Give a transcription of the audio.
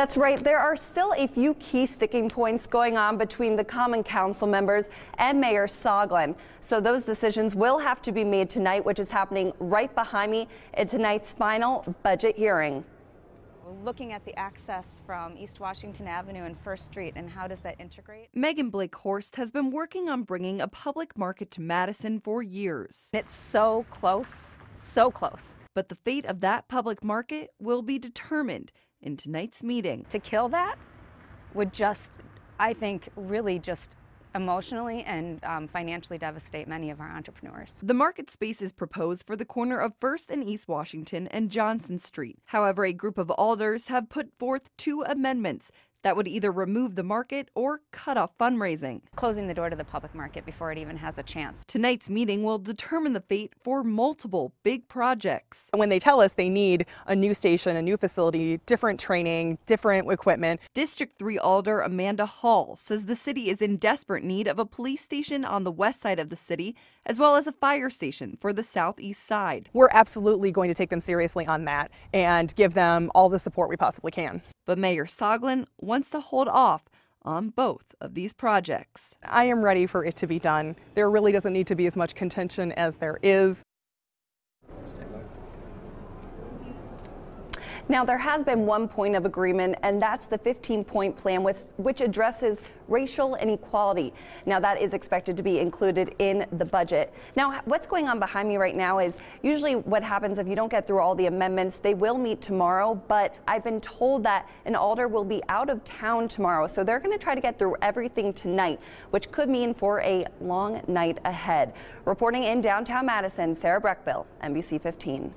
That's right. There are still a few key sticking points going on between the Common Council members and Mayor Soglin. So those decisions will have to be made tonight, which is happening right behind me in tonight's final budget hearing. Looking at the access from East Washington Avenue and First Street and how does that integrate? Megan Blake Horst has been working on bringing a public market to Madison for years. It's so close, so close. But the fate of that public market will be determined in tonight's meeting. To kill that would just, I think, really just emotionally and um, financially devastate many of our entrepreneurs. The market space is proposed for the corner of First and East Washington and Johnson Street. However, a group of alders have put forth two amendments that would either remove the market or cut off fundraising. Closing the door to the public market before it even has a chance. Tonight's meeting will determine the fate for multiple big projects. When they tell us they need a new station, a new facility, different training, different equipment. District 3 Alder Amanda Hall says the city is in desperate need of a police station on the west side of the city, as well as a fire station for the southeast side. We're absolutely going to take them seriously on that and give them all the support we possibly can. But Mayor Soglin wants to hold off on both of these projects. I am ready for it to be done. There really doesn't need to be as much contention as there is. Now, there has been one point of agreement, and that's the 15 point plan, which, which, addresses racial inequality. Now, that is expected to be included in the budget. Now, what's going on behind me right now is usually what happens if you don't get through all the amendments, they will meet tomorrow, but I've been told that an alder will be out of town tomorrow, so they're going to try to get through everything tonight, which could mean for a long night ahead. Reporting in downtown Madison, Sarah Breckbill, NBC 15.